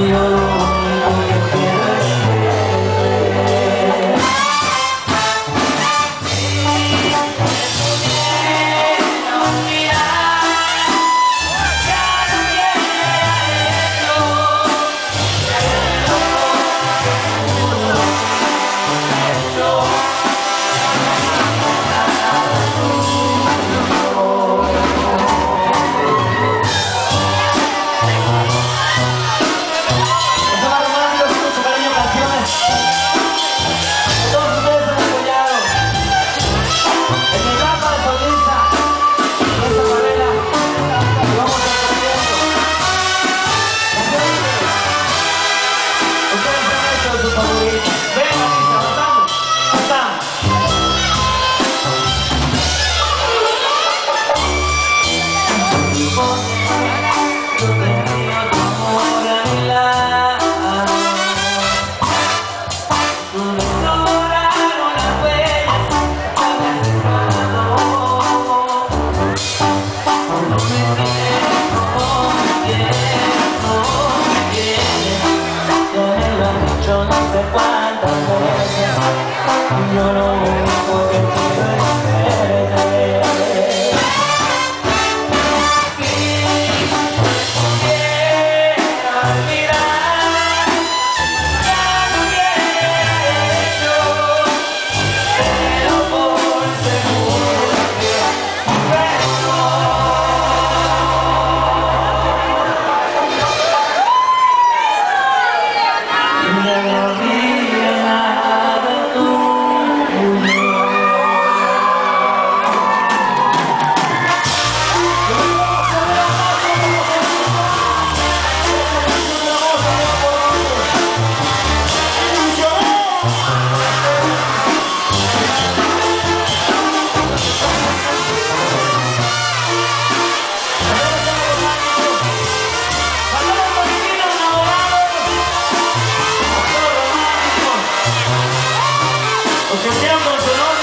Señor. 我们是祖国。